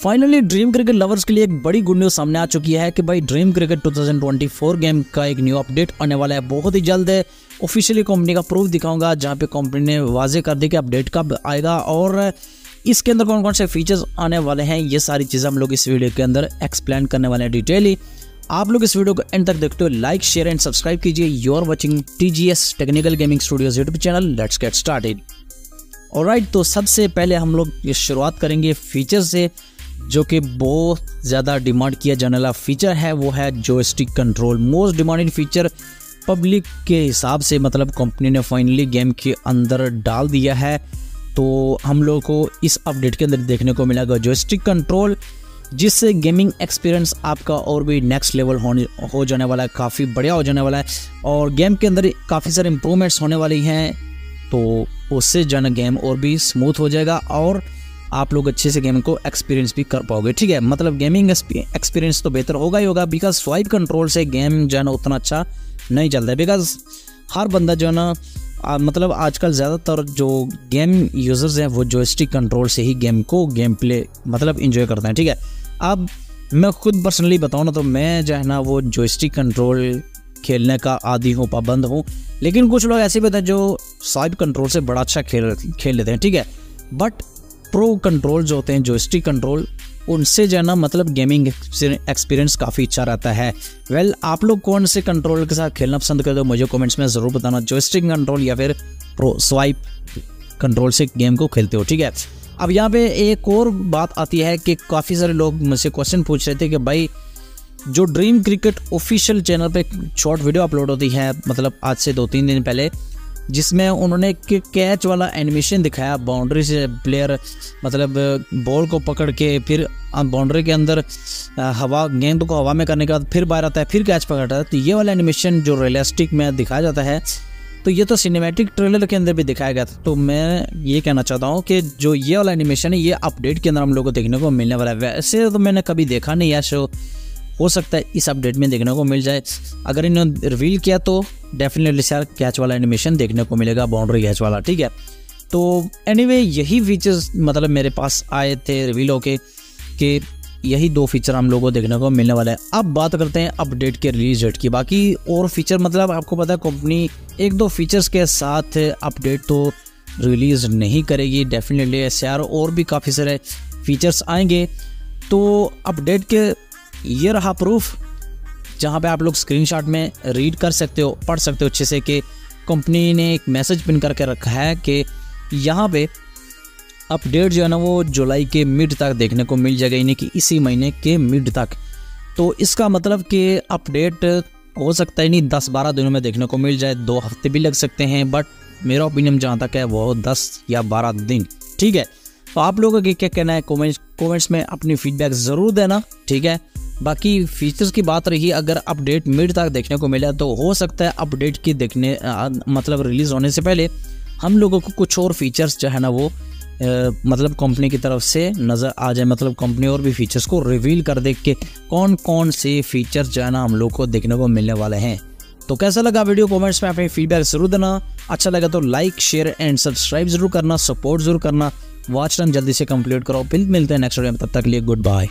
Finally dream cricket lovers के लिए एक बड़ी गुड न्यूज़ सामने आ चुकी है कि भाई ड्रीम क्रिकेट 2024 गेम का एक न्यू अपडेट आने वाला है। बहुत ही जल्द है ऑफिशियली कंपनी का प्रूफ दिखाऊँगा, जहाँ पे कंपनी ने वाजे कर दी कि अपडेट कब आएगा और इसके अंदर कौन कौन से फीचर्स आने वाले हैं, ये सारी चीज़ें हम लोग इस वीडियो के अंदर एक्सप्लेन करने वाले हैं डिटेली आप लोग इस वीडियो को एंड तक देखते हो लाइक शेयर एंड सब्सक्राइब कीजिए। You are watching T technical gaming studios YouTube channel let's get started all right तो सबसे पहले हम लोग ये शुरुआत करेंगे फीचर से, जो कि बहुत ज़्यादा डिमांड किया जाने वाला फीचर है, वो है जो stick control most demanded feature public के हिसाब से मतलब कंपनी ने फाइनली गेम के अंदर डाल दिया है। तो हम लोग को इस अपडेट के अंदर देखने को मिलेगा जो स्टिक कंट्रोल जिससे गेमिंग एक्सपीरियंस आपका और भी नेक्स्ट लेवल होने, हो जाने वाला है, काफ़ी बढ़िया हो जाने वाला है। और गेम के अंदर काफ़ी सारे इम्प्रूवमेंट्स होने वाली हैं तो उससे जो है गेम और भी स्मूथ हो जाएगा और आप लोग अच्छे से गेम को एक्सपीरियंस भी कर पाओगे। ठीक है? मतलब गेमिंग एक्सपीरियंस तो बेहतर होगा ही होगा बिकॉज़ स्वाइप कंट्रोल से गेम जो है ना उतना अच्छा नहीं चलता है। बिकॉज़ हर बंदा जो है ना मतलब आजकल ज़्यादातर जो गेम यूज़र्स हैं, वो जो स्टिक कंट्रोल से ही गेम को गेम प्ले मतलब इंजॉय करते हैं। ठीक है? अब मैं खुद पर्सनली बताऊँ ना तो मैं जो है ना वो जो स्टिक कंट्रोल खेलने का आदि हूँ पाबंद हूँ। लेकिन कुछ लोग ऐसे भी होते हैं जो स्वाइप कंट्रोल से बड़ा अच्छा खेल खेल लेते हैं ठीक है? बट प्रो कंट्रोल जो होते हैं जो स्टिक कंट्रोल उनसे जो है ना मतलब गेमिंग एक्सपीरियंस काफ़ी अच्छा रहता है। वेल well, आप लोग कौन से कंट्रोल के साथ खेलना पसंद करते हो? मुझे कमेंट्स में ज़रूर बताना। जो स्टिक कंट्रोल या फिर प्रो स्वाइप कंट्रोल से गेम को खेलते हो ठीक है? अब यहाँ पे एक और बात आती है कि काफ़ी सारे लोग मुझसे क्वेश्चन पूछ रहे थे कि भाई जो ड्रीम क्रिकेट ऑफिशियल चैनल पे शॉर्ट वीडियो अपलोड होती है मतलब आज से दो तीन दिन पहले, जिसमें उन्होंने एक कैच वाला एनिमेशन दिखाया बाउंड्री से प्लेयर मतलब बॉल को पकड़ के, फिर बाउंड्री के अंदर हवा, गेंद को हवा में करने के बाद फिर बाहर आता है, फिर कैच पकड़ता है तो ये वाला एनिमेशन जो रियलिस्टिक में दिखाया जाता है तो ये तो सिनेमैटिक ट्रेलर के अंदर भी दिखाया गया था। तो मैं ये कहना चाहता हूँ कि जो ये वाला एनिमेशन है, ये अपडेट के अंदर हम लोग को देखने को मिलने वाला है। वैसे तो मैंने कभी देखा नहीं है शो हो सकता है इस अपडेट में देखने को मिल जाए। अगर इन्होंने रिवील किया तो डेफिनेटली सर कैच वाला एनिमेशन देखने को मिलेगा बाउंड्री कैच वाला ठीक है? तो एनीवे anyway, यही फीचर्स मतलब मेरे पास आए थे रिवील होके कि यही दो फीचर हम लोगों को देखने को मिलने वाला है। अब बात करते हैं अपडेट के रिलीज़ डेट की। बाकी और फीचर मतलब आपको पता है कंपनी एक दो फीचर्स के साथ अपडेट तो रिलीज़ नहीं करेगी डेफिनेटली एस और भी काफ़ी सारे फीचर्स आएँगे। तो अपडेट के ये रहा प्रूफ जहाँ पे आप लोग स्क्रीनशॉट में रीड कर सकते हो, पढ़ सकते हो अच्छे से कि कंपनी ने एक मैसेज पिन करके रखा है कि यहाँ पे अपडेट जो है ना वो जुलाई के मिड तक देखने को मिल जाएगा, यानी कि इसी महीने के मिड तक। तो इसका मतलब कि अपडेट हो सकता है नहीं दस बारह दिनों में देखने को मिल जाए, दो हफ़्ते भी लग सकते हैं बट मेरा ओपिनियन जहाँ तक है वो दस या बारह दिन, ठीक है? तो आप लोगों का क्या कहना है? कमेंट्स कमेंट्स में अपनी फीडबैक ज़रूर देना, ठीक है? बाकी फीचर्स की बात रही अगर अपडेट मिड तक देखने को मिला तो हो सकता है अपडेट की देखने आ, मतलब रिलीज़ होने से पहले हम लोगों को कुछ और फीचर्स जो है ना वो आ, मतलब कंपनी की तरफ़ से नज़र आ जाए। मतलब कंपनी और भी फीचर्स को रिवील कर दे के कौन कौन से फीचर्स जो है ना हम लोग को देखने को मिलने वाले हैं। तो कैसा लगा वीडियो कमेंट्स में? अपने फीडबैक ज़रूर देना। अच्छा लगा तो लाइक शेयर एंड सब्सक्राइब ज़रूर करना सपोर्ट ज़रूर करना। वॉच रन जल्दी से कंप्लीट करो। फिर मिलते हैं नेक्स्ट वीडियो में। तब तक लिए गुड बाय